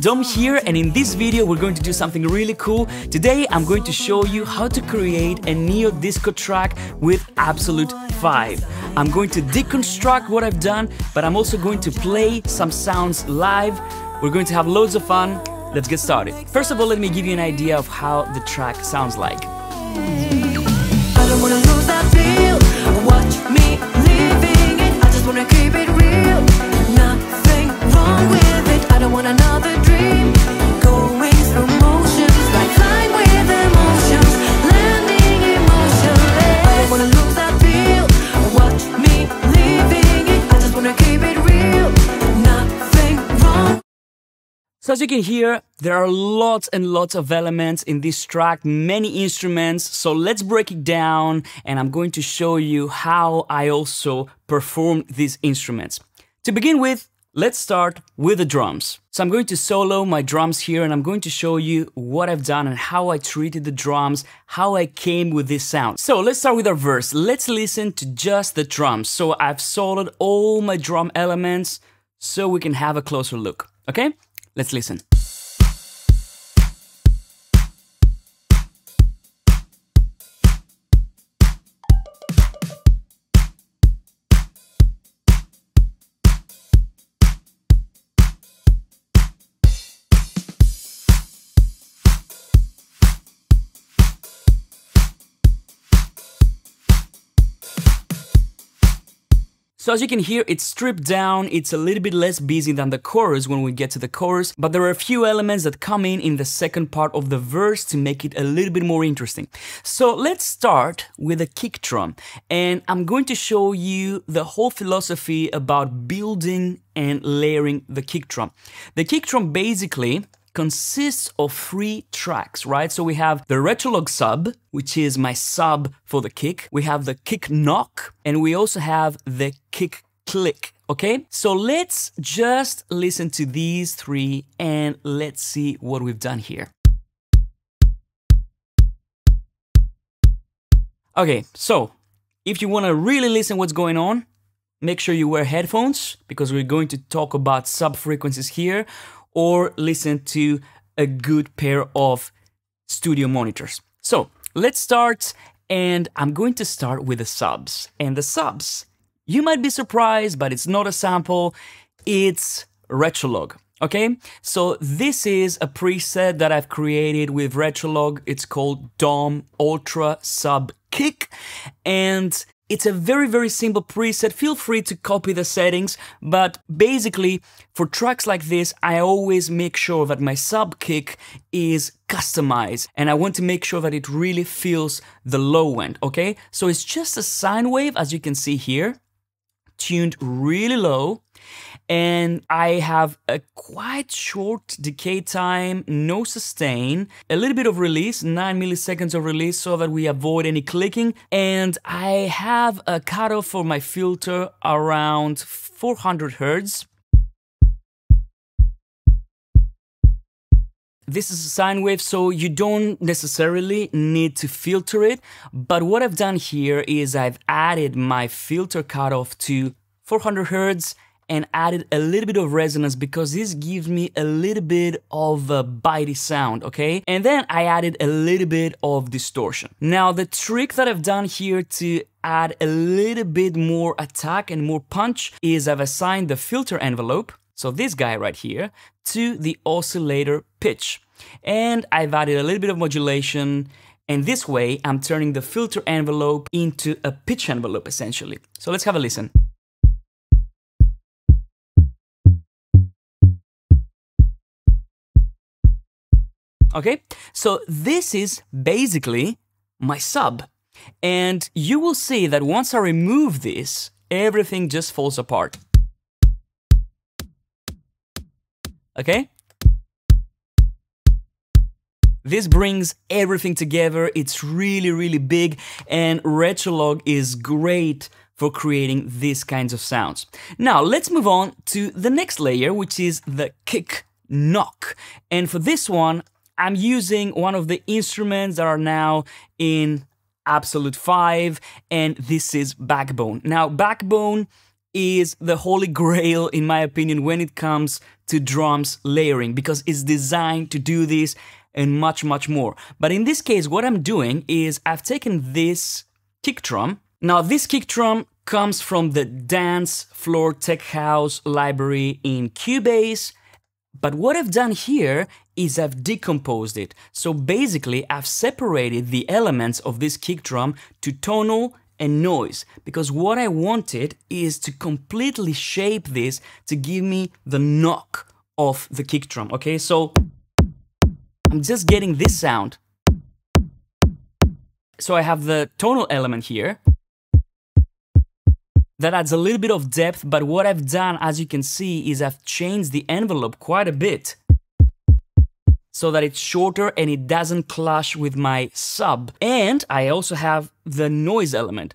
Dom here and in this video we're going to do something really cool. Today I'm going to show you how to create a neo disco track with Absolute 5. I'm going to deconstruct what I've done, but I'm also going to play some sounds live. We're going to have loads of fun. Let's get started. First of all, let me give you an idea of how the track sounds like. So as you can hear, there are lots and lots of elements in this track, many instruments. So let's break it down and I'm going to show you how I also perform these instruments. To begin with, let's start with the drums. So I'm going to solo my drums here and I'm going to show you what I've done and how I treated the drums, how I came with this sound. So let's start with our verse. Let's listen to just the drums. So I've soloed all my drum elements so we can have a closer look. Okay? Let's listen. So as you can hear, it's stripped down, it's a little bit less busy than the chorus when we get to the chorus, but there are a few elements that come in in the second part of the verse to make it a little bit more interesting. So let's start with a kick drum, and I'm going to show you the whole philosophy about building and layering the kick drum. The kick drum basically consists of three tracks, right? So we have the Retrolog sub, which is my sub for the kick. We have the kick knock, and we also have the kick click. Okay, so let's just listen to these three and let's see what we've done here. Okay, so if you want to really listen what's going on, make sure you wear headphones because we're going to talk about sub frequencies here or listen to a good pair of studio monitors. So let's start, and I'm going to start with the subs. And the subs, you might be surprised, but it's not a sample, it's Retrolog. Okay, so this is a preset that I've created with Retrolog. It's called DOM Ultra Sub Kick, and it's a very, very simple preset. Feel free to copy the settings, but basically, for tracks like this, I always make sure that my sub kick is customized and I want to make sure that it really feels the low end, okay? So it's just a sine wave, as you can see here, tuned really low and I have a quite short decay time, no sustain, a little bit of release, 9 milliseconds of release so that we avoid any clicking, and I have a cutoff for my filter around 400 Hertz. This is a sine wave, so you don't necessarily need to filter it, but what I've done here is I've added my filter cutoff to 400 Hertz and added a little bit of resonance because this gives me a little bit of a bitey sound, okay? And then I added a little bit of distortion. Now, the trick that I've done here to add a little bit more attack and more punch is I've assigned the filter envelope, so this guy right here, to the oscillator pitch. And I've added a little bit of modulation and this way I'm turning the filter envelope into a pitch envelope essentially. So let's have a listen. Okay, so this is basically my sub. And you will see that once I remove this, everything just falls apart. Okay? This brings everything together, it's really, really big, and Retrolog is great for creating these kinds of sounds. Now, let's move on to the next layer, which is the kick knock. And for this one, I'm using one of the instruments that are now in Absolute 5, and this is Backbone. Now, Backbone is the holy grail, in my opinion, when it comes to drums layering because it's designed to do this and much, much more. But in this case, what I'm doing is I've taken this kick drum. Now, this kick drum comes from the Dance Floor Tech House library in Cubase. But what I've done here is I've decomposed it. So basically, I've separated the elements of this kick drum to tonal and noise because what I wanted is to completely shape this to give me the knock of the kick drum. Okay, so I'm just getting this sound. So I have the tonal element here. That adds a little bit of depth, but what I've done, as you can see, is I've changed the envelope quite a bit so that it's shorter and it doesn't clash with my sub. And I also have the noise element,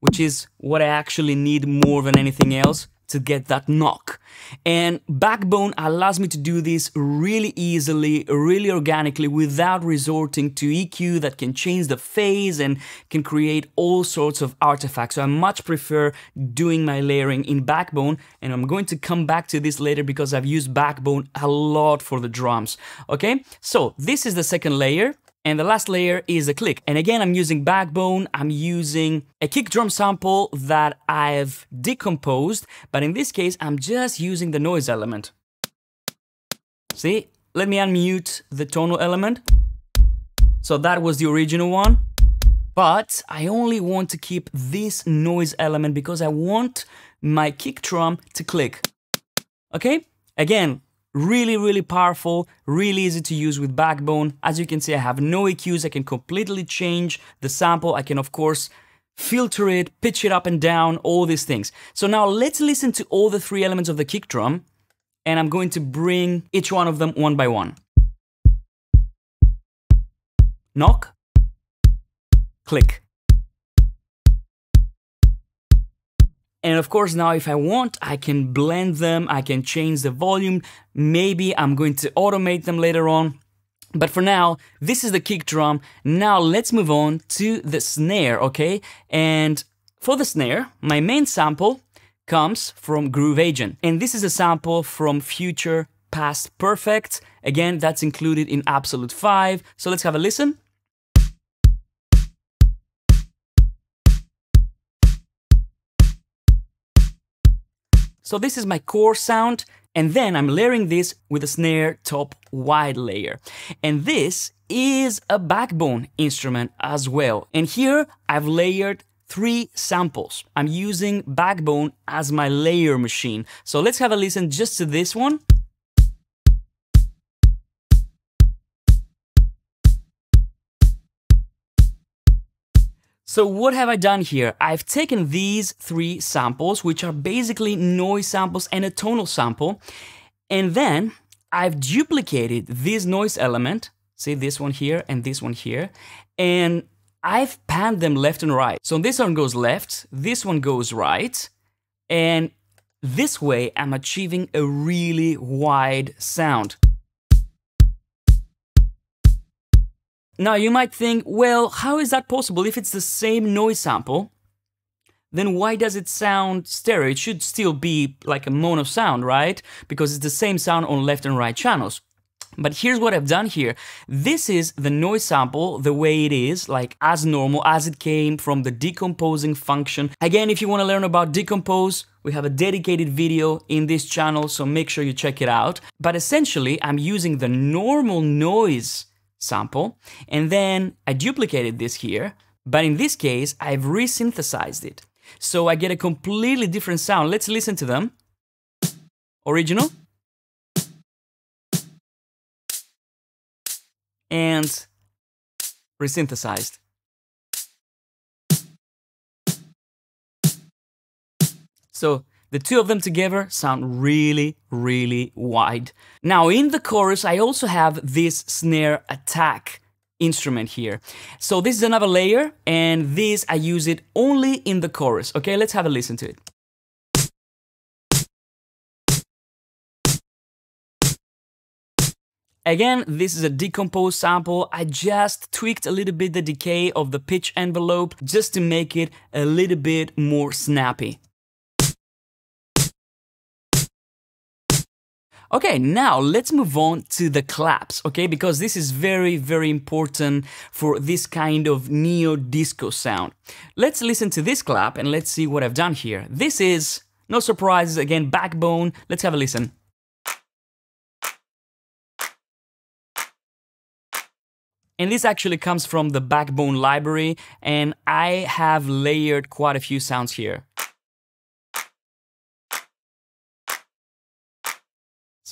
which is what I actually need more than anything else to get that knock. And Backbone allows me to do this really easily, really organically, without resorting to EQ that can change the phase and can create all sorts of artifacts. So I much prefer doing my layering in Backbone, and I'm going to come back to this later because I've used Backbone a lot for the drums. Okay, so this is the second layer. And the last layer is a click. And again, I'm using Backbone, I'm using a kick drum sample that I've decomposed, but in this case, I'm just using the noise element. See, let me unmute the tonal element. So that was the original one. But I only want to keep this noise element because I want my kick drum to click. Okay? Again, Really, really powerful, really easy to use with Backbone. As you can see, I have no EQs. I can completely change the sample. I can, of course, filter it, pitch it up and down, all these things. So now let's listen to all the three elements of the kick drum, and I'm going to bring each one of them one by one. Knock, click. And of course, now if I want, I can blend them, I can change the volume. Maybe I'm going to automate them later on. But for now, this is the kick drum. Now let's move on to the snare, okay? And for the snare, my main sample comes from Groove Agent. And this is a sample from Future Past Perfect. Again, that's included in Absolute 5. So let's have a listen. So this is my core sound, and then I'm layering this with a snare top wide layer. And this is a backbone instrument as well. And here I've layered three samples. I'm using Backbone as my layer machine. So let's have a listen just to this one. So what have I done here? I've taken these three samples, which are basically noise samples and a tonal sample, and then I've duplicated this noise element, see this one here and this one here, and I've panned them left and right. So this one goes left, this one goes right, and this way I'm achieving a really wide sound. Now you might think, well, how is that possible if it's the same noise sample? Then why does it sound stereo? It should still be like a mono sound, right? Because it's the same sound on left and right channels. But here's what I've done here. This is the noise sample the way it is, like as normal, as it came from the decomposing function. Again, if you want to learn about decompose, we have a dedicated video in this channel, so make sure you check it out. But essentially, I'm using the normal noise sample, and then I duplicated this here, but in this case, I've resynthesized it. So I get a completely different sound. Let's listen to them. Original. And resynthesized. So the two of them together sound really, really wide. Now in the chorus, I also have this snare attack instrument here. So this is another layer, and this I use it only in the chorus. Okay, let's have a listen to it. Again, this is a decomposed sample. I just tweaked a little bit the decay of the pitch envelope just to make it a little bit more snappy. Okay, now let's move on to the claps, okay? Because this is very, very important for this kind of neo disco sound. Let's listen to this clap and let's see what I've done here. This is, no surprises, again, backbone. Let's have a listen. And this actually comes from the Backbone library, and I have layered quite a few sounds here.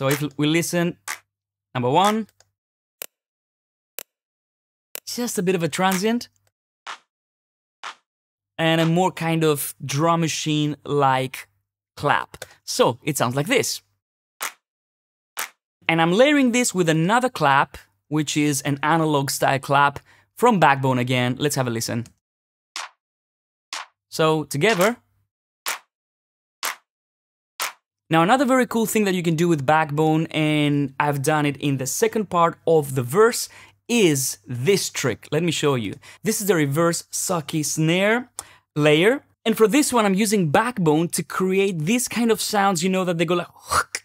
So if we listen, number one, just a bit of a transient, and a more kind of drum machine like clap. So it sounds like this. And I'm layering this with another clap which is an analog style clap from Backbone again. Let's have a listen. So together. Now another very cool thing that you can do with Backbone, and I've done it in the second part of the verse, is this trick. Let me show you. This is the reverse sucky snare layer. And for this one, I'm using Backbone to create these kind of sounds, you know, that they go like,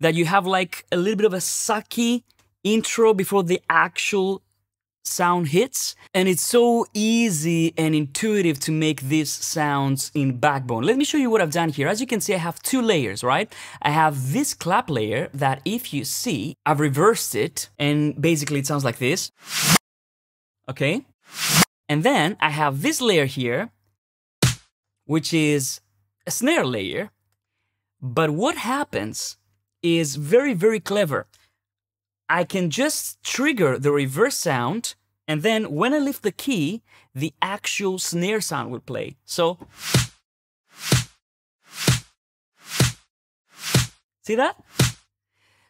that you have like a little bit of a sucky intro before the actual sound hits and it's so easy and intuitive to make these sounds in backbone. Let me show you what i've done here. As you can see i have two layers right? I have this clap layer that if you see i've reversed it and basically it sounds like this. Okay? And then i have this layer here which is a snare layer. But what happens is very very clever I can just trigger the reverse sound, and then when I lift the key, the actual snare sound will play. So, see that?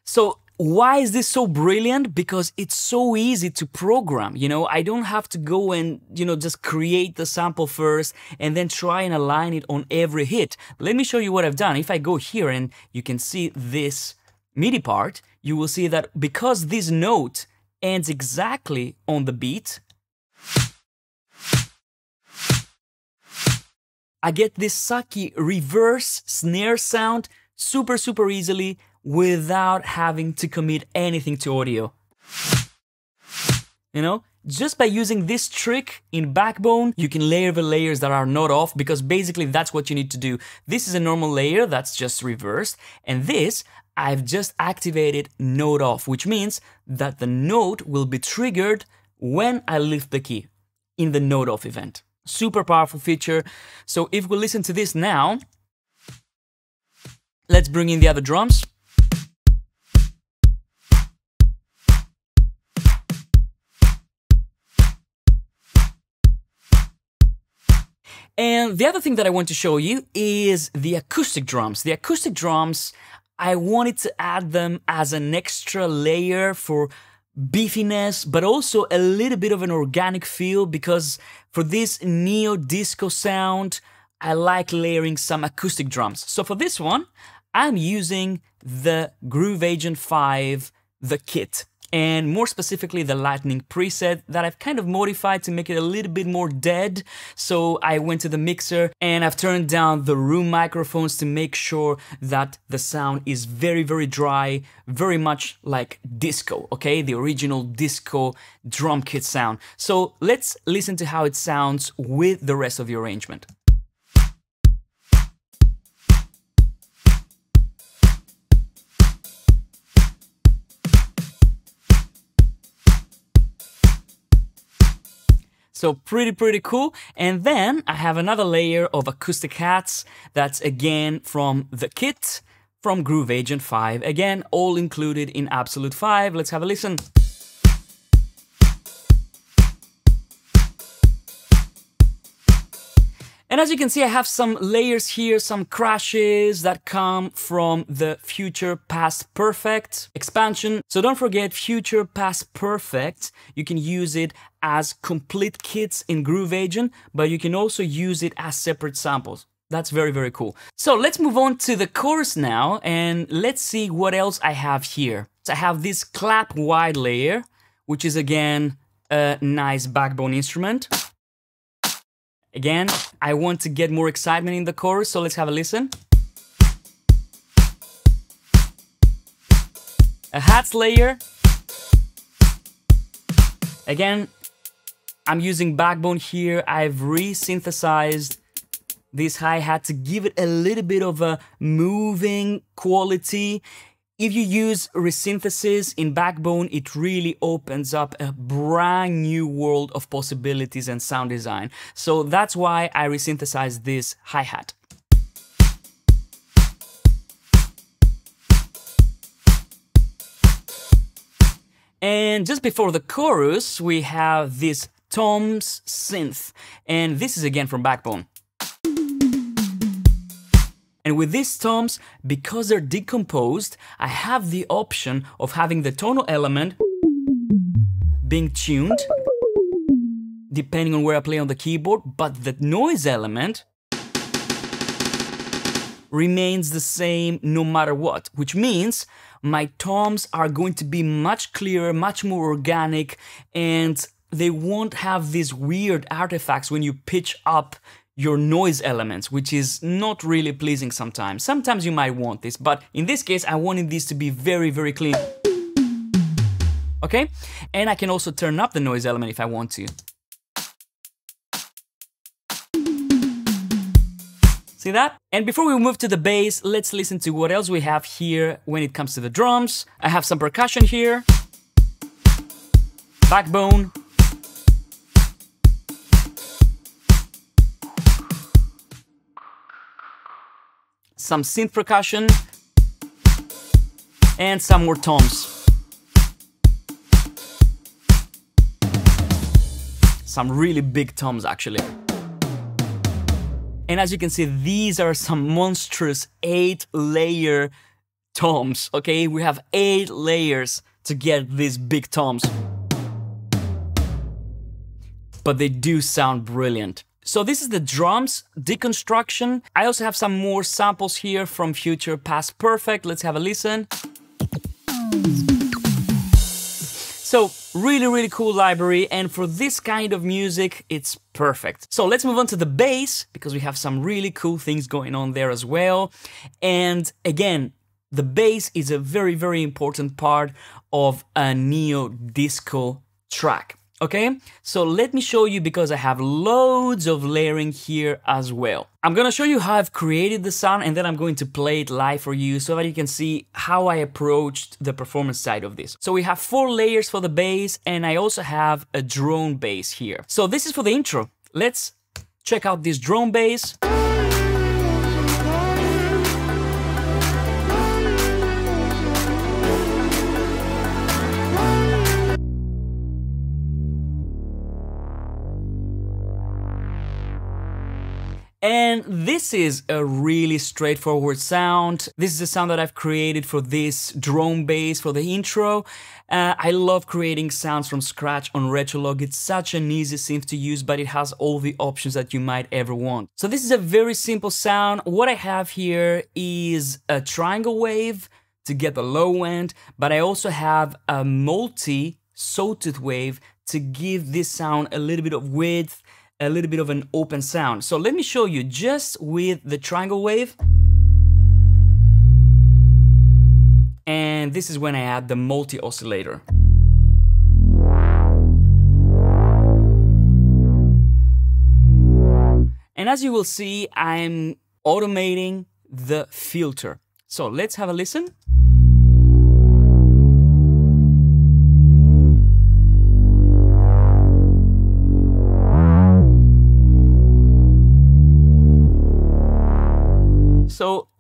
So, why is this so brilliant? Because it's so easy to program. You know, I don't have to go and, you know, just create the sample first and then try and align it on every hit. Let me show you what I've done. If I go here and you can see this MIDI part, you will see that because this note ends exactly on the beat, I get this sucky reverse snare sound super, super easily without having to commit anything to audio. You know, just by using this trick in Backbone, you can layer the layers that are not off because basically that's what you need to do. This is a normal layer that's just reversed, and this I've just activated note off, which means that the note will be triggered when I lift the key in the note off event. Super powerful feature. So if we listen to this now, let's bring in the other drums. And the other thing that I want to show you is the acoustic drums. The acoustic drums I wanted to add them as an extra layer for beefiness, but also a little bit of an organic feel because for this neo disco sound, I like layering some acoustic drums. So for this one, I'm using the Groove Agent 5, the kit and more specifically the lightning preset that I've kind of modified to make it a little bit more dead. So I went to the mixer and I've turned down the room microphones to make sure that the sound is very, very dry, very much like disco, okay? The original disco drum kit sound. So let's listen to how it sounds with the rest of the arrangement. So pretty, pretty cool. And then I have another layer of acoustic hats that's again from the kit from Groove Agent 5. Again, all included in Absolute 5. Let's have a listen. And as you can see, I have some layers here, some crashes that come from the Future Past Perfect expansion. So don't forget Future Past Perfect. You can use it as complete kits in Groove Agent, but you can also use it as separate samples. That's very, very cool. So let's move on to the chorus now and let's see what else I have here. So I have this clap wide layer, which is again a nice backbone instrument. Again, I want to get more excitement in the chorus, so let's have a listen. a hats layer. Again, I'm using Backbone here. I've re-synthesized this hi-hat to give it a little bit of a moving quality. If you use resynthesis in Backbone, it really opens up a brand new world of possibilities and sound design. So that's why I resynthesized this hi-hat. And just before the chorus, we have this Tom's synth. And this is again from Backbone. And with these toms, because they're decomposed, I have the option of having the tonal element being tuned, depending on where I play on the keyboard, but the noise element remains the same no matter what, which means my toms are going to be much clearer, much more organic, and they won't have these weird artifacts when you pitch up your noise elements, which is not really pleasing sometimes. Sometimes you might want this, but in this case, I wanted this to be very, very clean. Okay? And I can also turn up the noise element if I want to. See that? And before we move to the bass, let's listen to what else we have here when it comes to the drums. I have some percussion here. Backbone. Some synth percussion. And some more toms. Some really big toms actually. And as you can see, these are some monstrous eight layer toms, okay? We have eight layers to get these big toms. But they do sound brilliant. So this is the drums deconstruction. I also have some more samples here from Future Past Perfect. Let's have a listen. So really, really cool library. And for this kind of music, it's perfect. So let's move on to the bass because we have some really cool things going on there as well. And again, the bass is a very, very important part of a neo disco track. Okay, so let me show you because I have loads of layering here as well. I'm gonna show you how I've created the sound and then I'm going to play it live for you so that you can see how I approached the performance side of this. So we have four layers for the bass and I also have a drone bass here. So this is for the intro. Let's check out this drone bass. And this is a really straightforward sound. This is a sound that I've created for this drone bass for the intro. Uh, I love creating sounds from scratch on Retrolog. It's such an easy synth to use, but it has all the options that you might ever want. So this is a very simple sound. What I have here is a triangle wave to get the low end, but I also have a multi sawtooth wave to give this sound a little bit of width a little bit of an open sound. So let me show you just with the triangle wave. And this is when I add the multi-oscillator. And as you will see, I'm automating the filter. So let's have a listen.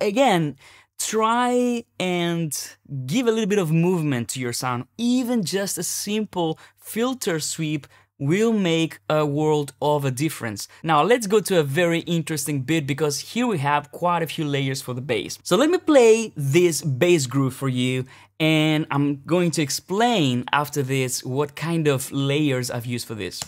Again, try and give a little bit of movement to your sound. Even just a simple filter sweep will make a world of a difference. Now let's go to a very interesting bit because here we have quite a few layers for the bass. So let me play this bass groove for you and I'm going to explain after this what kind of layers I've used for this.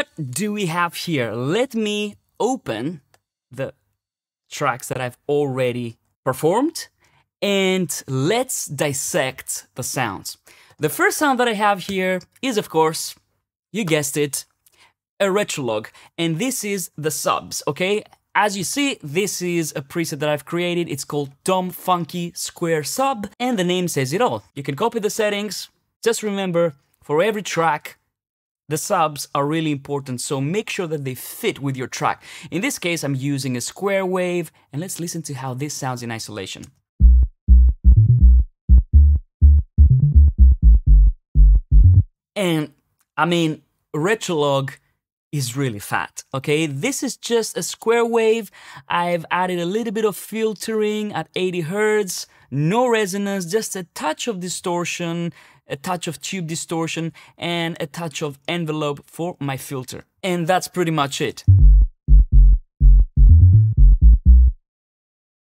What do we have here? Let me open the tracks that I've already performed and let's dissect the sounds. The first sound that I have here is, of course, you guessed it, a retrolog, and this is the subs, okay? As you see, this is a preset that I've created. It's called Dom Funky Square Sub, and the name says it all. You can copy the settings. Just remember, for every track, the subs are really important, so make sure that they fit with your track. In this case, I'm using a square wave, and let's listen to how this sounds in isolation. And I mean, Retrolog is really fat, okay? This is just a square wave. I've added a little bit of filtering at 80 hertz, no resonance, just a touch of distortion, a touch of tube distortion, and a touch of envelope for my filter. And that's pretty much it.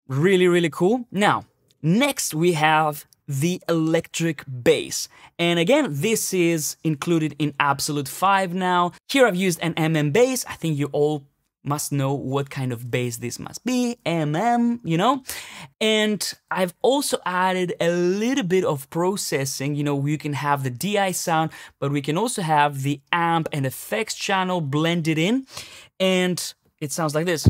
Really, really cool. Now, next we have the electric bass. And again, this is included in Absolute 5 now. Here I've used an MM bass. I think you all must know what kind of bass this must be, MM, you know? And I've also added a little bit of processing, you know, you can have the DI sound, but we can also have the amp and effects channel blended in. And it sounds like this.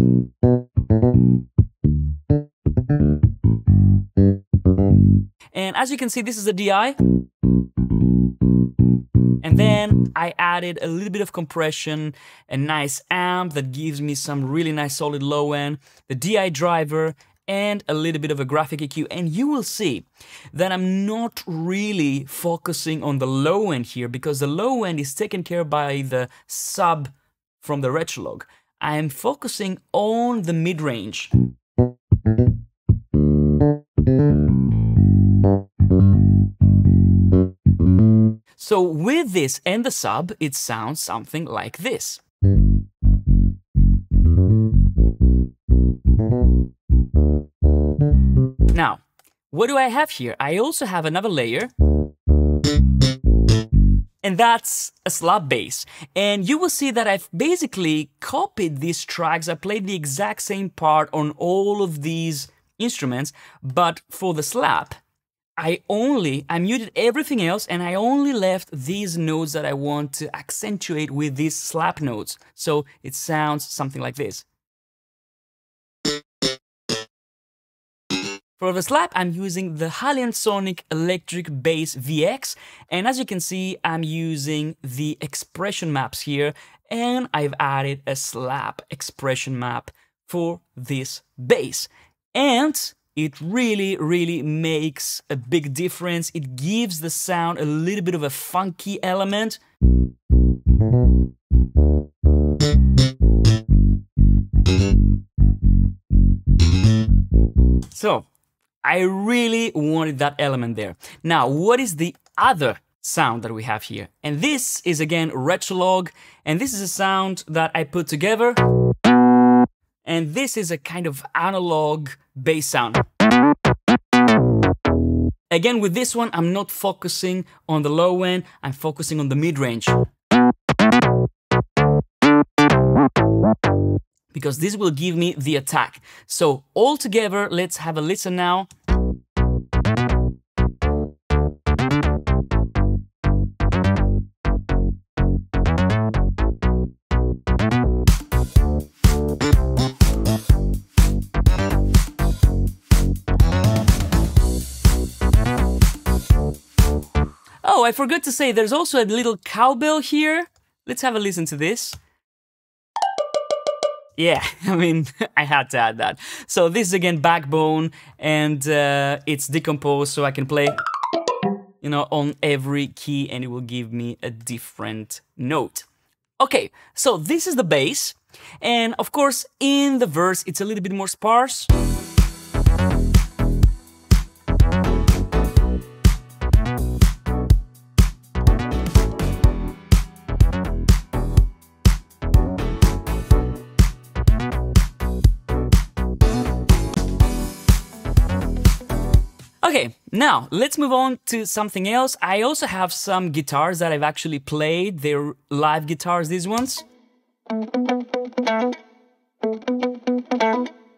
And as you can see, this is a DI. And then I added a little bit of compression, a nice amp that gives me some really nice solid low end, the DI driver, and a little bit of a graphic EQ. And you will see that I'm not really focusing on the low end here because the low end is taken care by the sub from the Retrolog. I am focusing on the mid So with this and the sub, it sounds something like this. Now, what do I have here? I also have another layer. And that's a slap bass. And you will see that I've basically copied these tracks. I played the exact same part on all of these instruments, but for the slap, I only, I muted everything else and I only left these notes that I want to accentuate with these slap notes. So it sounds something like this. For the slap, I'm using the HALion Sonic Electric Bass VX, and as you can see, I'm using the expression maps here, and I've added a slap expression map for this bass. And it really, really makes a big difference. It gives the sound a little bit of a funky element. So, I really wanted that element there. Now, what is the other sound that we have here? And this is again Retrolog, and this is a sound that I put together and this is a kind of analog bass sound. Again, with this one, I'm not focusing on the low end, I'm focusing on the mid-range. Because this will give me the attack. So all together, let's have a listen now. Oh, I forgot to say, there's also a little cowbell here. Let's have a listen to this. Yeah, I mean, I had to add that. So this is again backbone, and uh, it's decomposed, so I can play, you know, on every key, and it will give me a different note. Okay, so this is the bass, and of course, in the verse, it's a little bit more sparse. Now let's move on to something else. I also have some guitars that I've actually played. They're live guitars, these ones.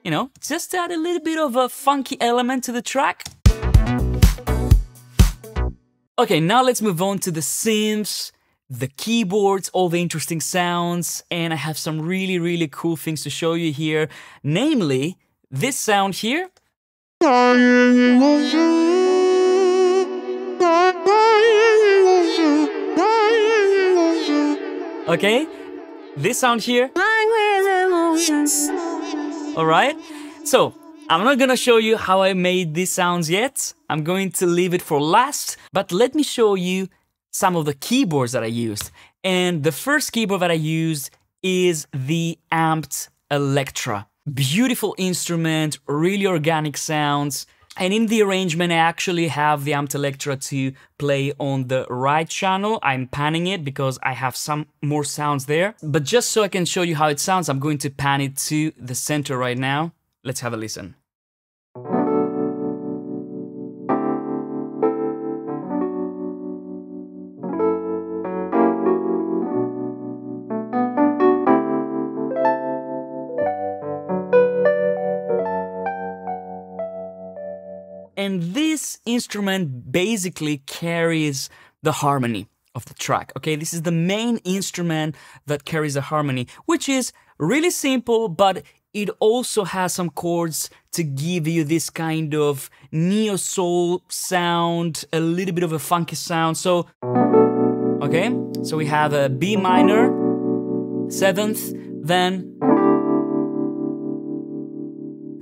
You know, just to add a little bit of a funky element to the track. Okay, now let's move on to the synths, the keyboards, all the interesting sounds, and I have some really, really cool things to show you here. Namely, this sound here. Okay, this sound here. Alright, so I'm not gonna show you how I made these sounds yet. I'm going to leave it for last, but let me show you some of the keyboards that I used. And the first keyboard that I used is the Amped Elektra. Beautiful instrument, really organic sounds. And in the arrangement, I actually have the Amped Elektra to play on the right channel. I'm panning it because I have some more sounds there. But just so I can show you how it sounds, I'm going to pan it to the center right now. Let's have a listen. Instrument basically carries the harmony of the track. Okay, this is the main instrument that carries the harmony, which is really simple, but it also has some chords to give you this kind of neo soul sound, a little bit of a funky sound. So, okay, so we have a B minor, seventh, then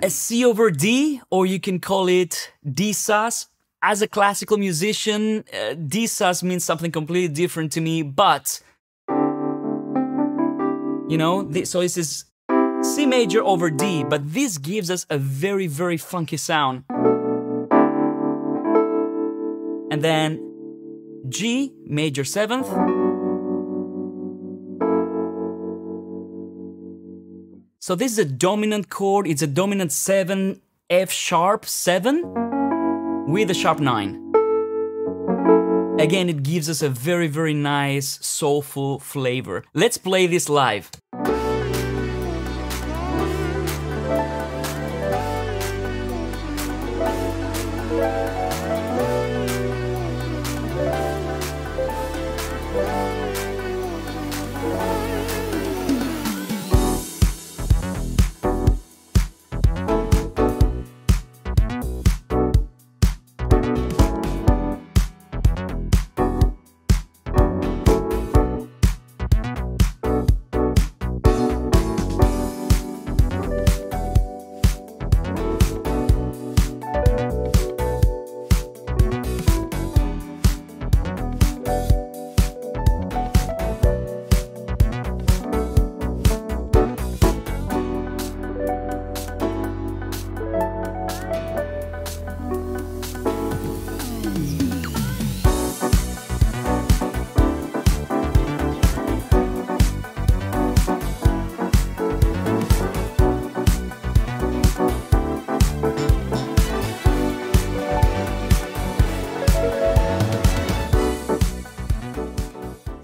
a C over D, or you can call it D sus. As a classical musician, uh, D sus means something completely different to me, but you know, th- so this is C major over D, but this gives us a very, very funky sound. And then G major seventh. So this is a dominant chord, it's a dominant 7, F sharp 7 with a sharp 9. Again, it gives us a very, very nice soulful flavor. Let's play this live.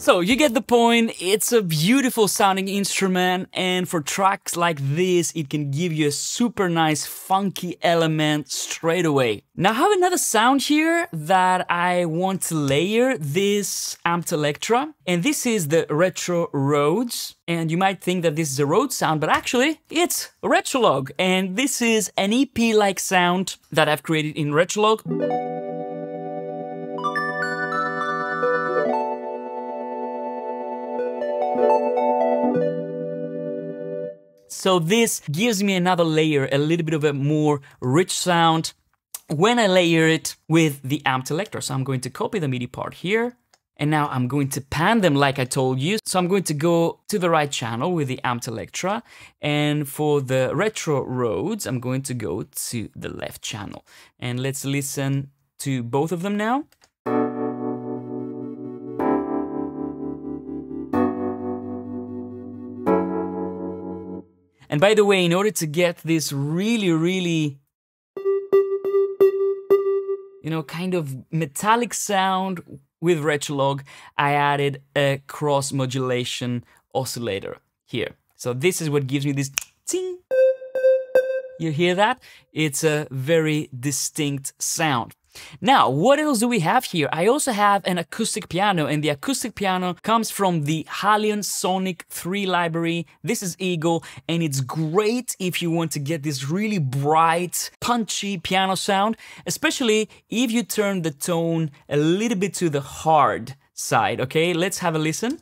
So you get the point. It's a beautiful sounding instrument, and for tracks like this, it can give you a super nice funky element straight away. Now I have another sound here that I want to layer this Amped Elektra, and this is the Retro Rhodes. And you might think that this is a Rhodes sound, but actually it's Retrolog, and this is an EP-like sound that I've created in Retrolog. So this gives me another layer, a little bit of a more rich sound when I layer it with the Amped Elektra. So I'm going to copy the MIDI part here. And now I'm going to pan them like I told you. So I'm going to go to the right channel with the Amped Elektra. And for the Retro Rhodes, I'm going to go to the left channel. And let's listen to both of them now. And by the way, in order to get this really, really you know, kind of metallic sound with Retrologue, I added a cross modulation oscillator here. So this is what gives me this ting. You hear that? It's a very distinct sound. Now, what else do we have here? I also have an acoustic piano, and the acoustic piano comes from the HALion Sonic 3 library. This is Eagle, and it's great if you want to get this really bright, punchy piano sound, especially if you turn the tone a little bit to the hard side, okay? Let's have a listen.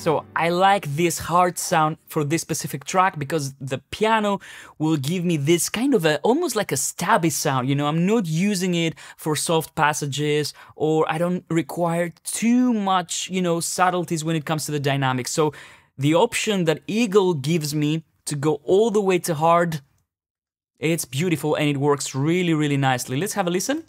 So I like this hard sound for this specific track because the piano will give me this kind of a almost like a stabby sound. You know, I'm not using it for soft passages or I don't require too much, you know, subtleties when it comes to the dynamics. So the option that Eagle gives me to go all the way to hard, it's beautiful and it works really, really nicely. Let's have a listen.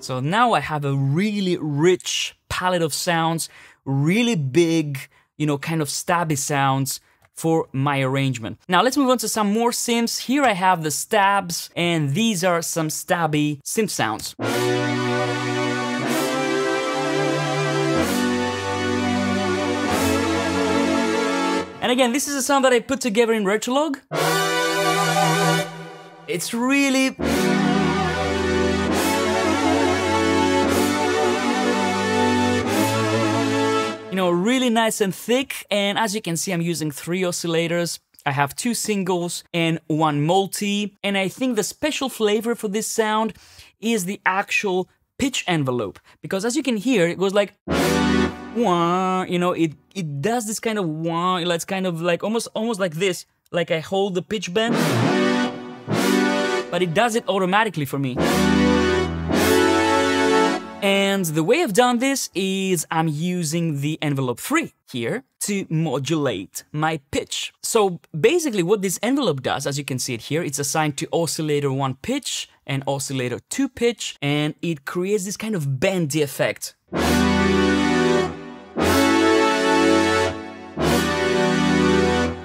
So now I have a really rich palette of sounds, really big, you know, kind of stabby sounds for my arrangement. Now let's move on to some more synths. Here I have the stabs, and these are some stabby synth sounds. And again, this is a sound that I put together in Retrologue. It's really know, really nice and thick. And as you can see, I'm using three oscillators. I have two singles and one multi. And I think the special flavor for this sound is the actual pitch envelope. Because as you can hear, it goes like wah, you know, it it does this kind of wah, it's kind of like almost almost like this. Like I hold the pitch bend, but it does it automatically for me. And the way I've done this is I'm using the envelope 3 here to modulate my pitch. So basically what this envelope does, as you can see it here, it's assigned to oscillator 1 pitch and oscillator 2 pitch, and it creates this kind of bendy effect.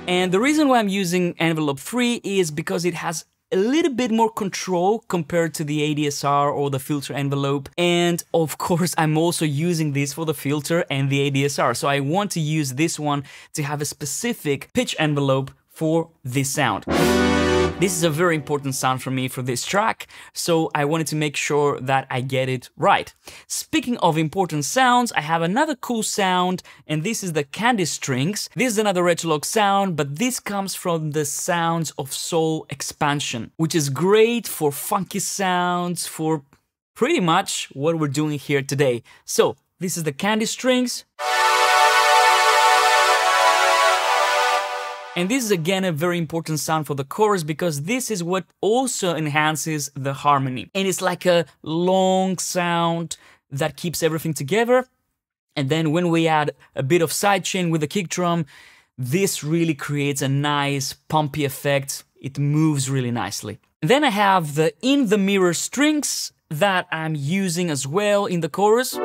And the reason why I'm using envelope 3 is because it has a little bit more control compared to the ADSR or the filter envelope. And of course, I'm also using this for the filter and the ADSR. So I want to use this one to have a specific pitch envelope for this sound. This is a very important sound for me for this track, so I wanted to make sure that I get it right. Speaking of important sounds, I have another cool sound, and this is the Candy Strings. This is another Retrologue sound, but this comes from the Sounds of Soul expansion, which is great for funky sounds, for pretty much what we're doing here today. So, this is the Candy Strings. And this is again a very important sound for the chorus because this is what also enhances the harmony. And it's like a long sound that keeps everything together. And then when we add a bit of sidechain with the kick drum, this really creates a nice pumpy effect. It moves really nicely. Then I have the in the mirror strings that I'm using as well in the chorus.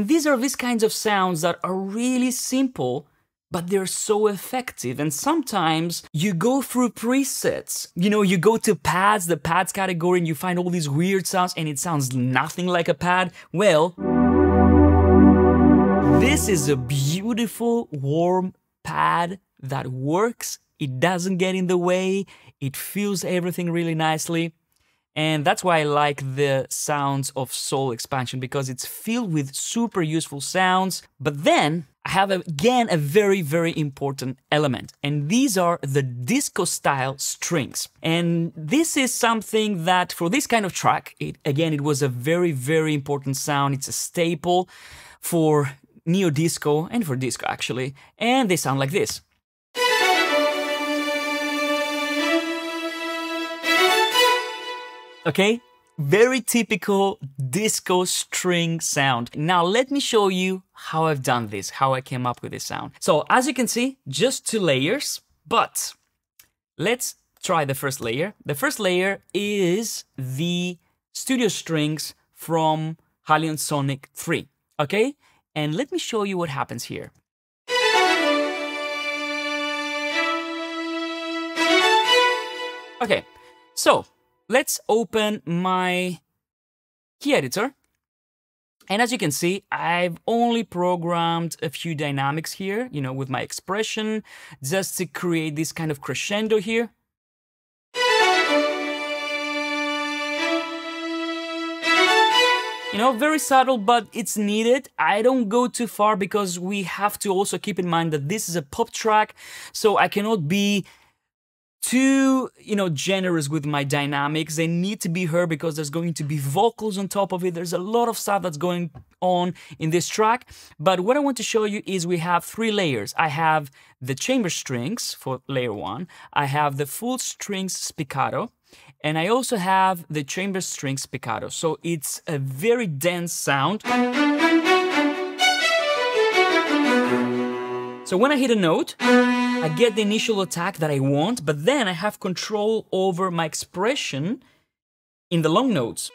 And these are these kinds of sounds that are really simple, but they're so effective. And sometimes you go through presets. You know, you go to pads, the pads category, and you find all these weird sounds, and it sounds nothing like a pad. Well, this is a beautiful, warm pad that works. It doesn't get in the way. It feels everything really nicely. And that's why I like the Sounds of Soul expansion because it's filled with super useful sounds. But then I have again a very, very important element, and these are the disco style strings. And this is something that for this kind of track, it, again, it was a very, very important sound. It's a staple for neo disco and for disco actually, and they sound like this. Okay? very typical disco string sound. Now let me show you how I've done this, how I came up with this sound. So as you can see, just two layers, but let's try the first layer. The first layer is the studio strings from HALion Sonic 3, okay? And let me show you what happens here. Okay, so let's open my key editor. And as you can see, I've only programmed a few dynamics here, you know, with my expression, just to create this kind of crescendo here. You know, very subtle, but it's needed. I don't go too far because we have to also keep in mind that this is a pop track, so I cannot be too, you know, generous with my dynamics. They need to be heard because there's going to be vocals on top of it. There's a lot of stuff that's going on in this track. But what I want to show you is we have three layers. I have the chamber strings for layer one. I have the full strings spiccato. And I also have the chamber strings spiccato. So it's a very dense sound. So when I hit a note, I get the initial attack that I want, but then I have control over my expression in the long notes.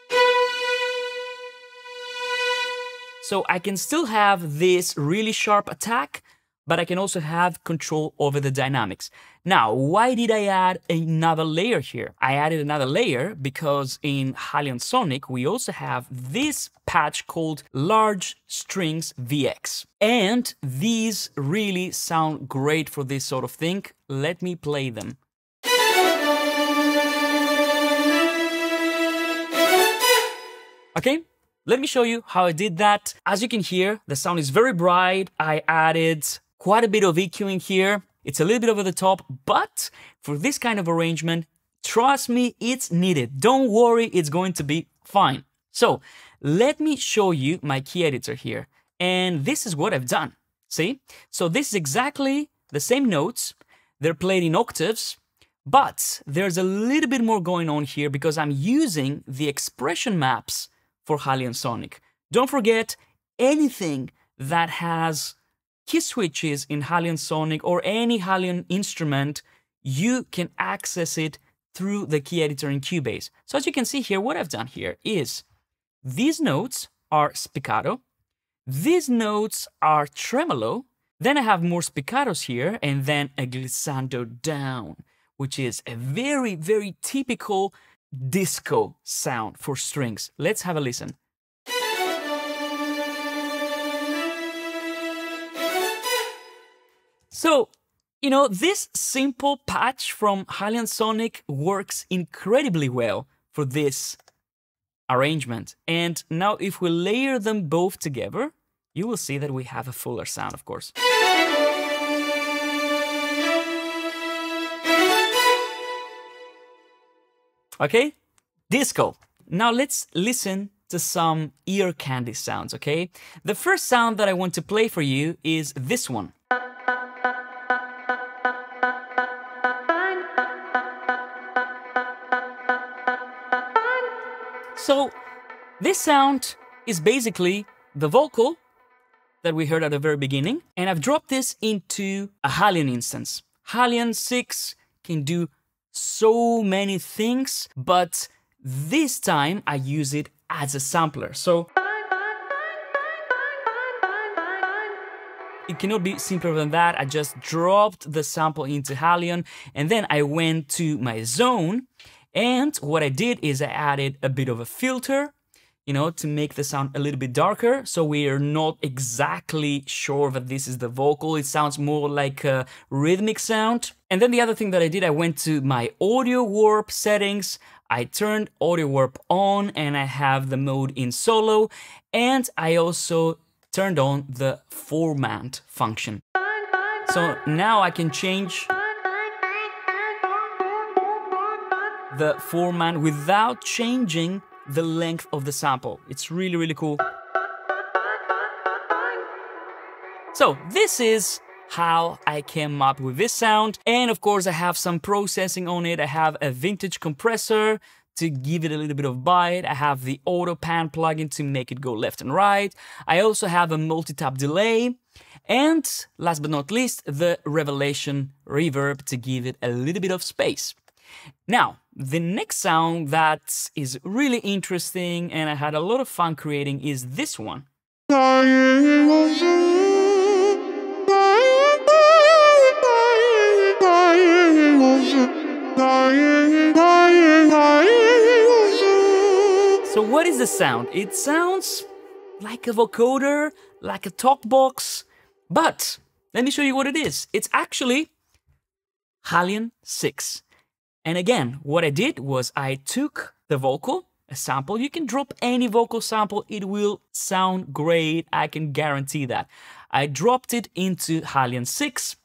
So I can still have this really sharp attack, but I can also have control over the dynamics. Now, why did I add another layer here? I added another layer because in HALion Sonic, we also have this patch called Large Strings VX. And these really sound great for this sort of thing. Let me play them. Okay, let me show you how I did that. As you can hear, the sound is very bright. I added quite a bit of EQing here. It's a little bit over the top, but for this kind of arrangement, trust me, it's needed. Don't worry, it's going to be fine. So let me show you my key editor here. And this is what I've done. See? So this is exactly the same notes. They're played in octaves, but there's a little bit more going on here because I'm using the expression maps for HALion Sonic. Don't forget anything that has key switches in HALion Sonic or any HALion instrument, you can access it through the key editor in Cubase. So as you can see here, what I've done here is these notes are spiccato, these notes are tremolo, then I have more spiccatos here, and then a glissando down, which is a very, very typical disco sound for strings. Let's have a listen. So, you know, this simple patch from HALion Sonic works incredibly well for this arrangement. And now if we layer them both together, you will see that we have a fuller sound, of course. Okay, disco. Now let's listen to some ear candy sounds, okay? The first sound that I want to play for you is this one. So, this sound is basically the vocal that we heard at the very beginning, and I've dropped this into a HALion instance. HALion 6 can do so many things, but this time I use it as a sampler. So it cannot be simpler than that. I just dropped the sample into HALion and then I went to my zone and what I did is I added a bit of a filter, you know, to make the sound a little bit darker. So we are not exactly sure that this is the vocal. It sounds more like a rhythmic sound. And then the other thing that I did, I went to my audio warp settings. I turned audio warp on and I have the mode in solo. And I also turned on the formant function. So now I can change the formant without changing the length of the sample. It's really, really cool. So this is how I came up with this sound. And of course, I have some processing on it. I have a vintage compressor to give it a little bit of bite. I have the auto pan plugin to make it go left and right. I also have a multi-tap delay. And last but not least, the Revelation reverb to give it a little bit of space. Now, the next sound that is really interesting and I had a lot of fun creating is this one. So what is the sound? It sounds like a vocoder, like a talk box, but let me show you what it is. It's actually HALion 6. And again, what I did was I took the vocal, a sample. You can drop any vocal sample, it will sound great. I can guarantee that. I dropped it into HALion 6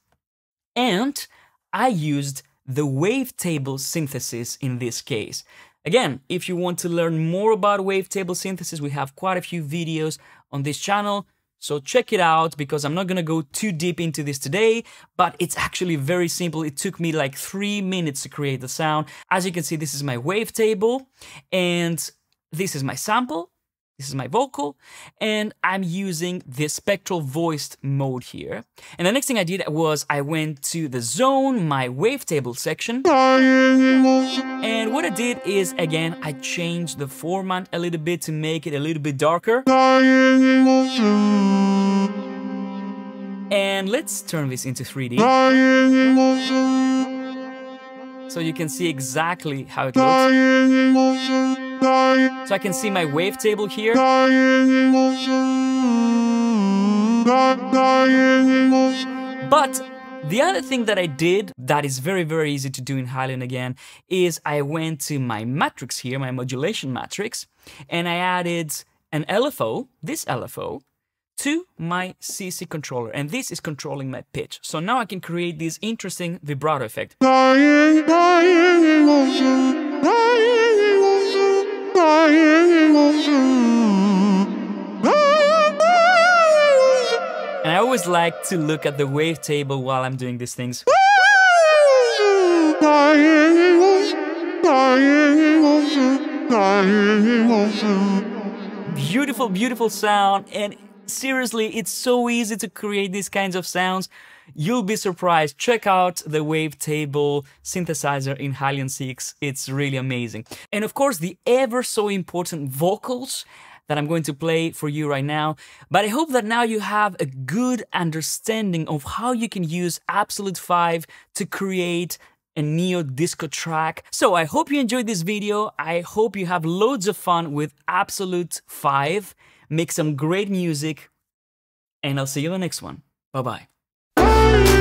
and I used the wavetable synthesis in this case. Again, if you want to learn more about wavetable synthesis, we have quite a few videos on this channel. So check it out because I'm not gonna go too deep into this today, but it's actually very simple. It took me like three minutes to create the sound. As you can see, this is my wavetable and this is my sample. This is my vocal, and I'm using the spectral voiced mode here. And the next thing I did was I went to the zone, my wavetable section. And what I did is, again, I changed the formant a little bit to make it a little bit darker. And let's turn this into 3D. So you can see exactly how it looks. So I can see my wavetable here. But the other thing that I did that is very, very easy to do in HALion again is I went to my matrix here, my modulation matrix, and I added an LFO, this LFO, to my CC controller, and this is controlling my pitch. So now I can create this interesting vibrato effect. And I always like to look at the wavetable while I'm doing these things. Beautiful, beautiful sound, and seriously, it's so easy to create these kinds of sounds. You'll be surprised. Check out the wavetable synthesizer in HALion 6. It's really amazing. And of course, the ever so important vocals that I'm going to play for you right now. But I hope that now you have a good understanding of how you can use Absolute 5 to create a neo disco track. So I hope you enjoyed this video. I hope you have loads of fun with Absolute 5. Make some great music and I'll see you in the next one. Bye bye. I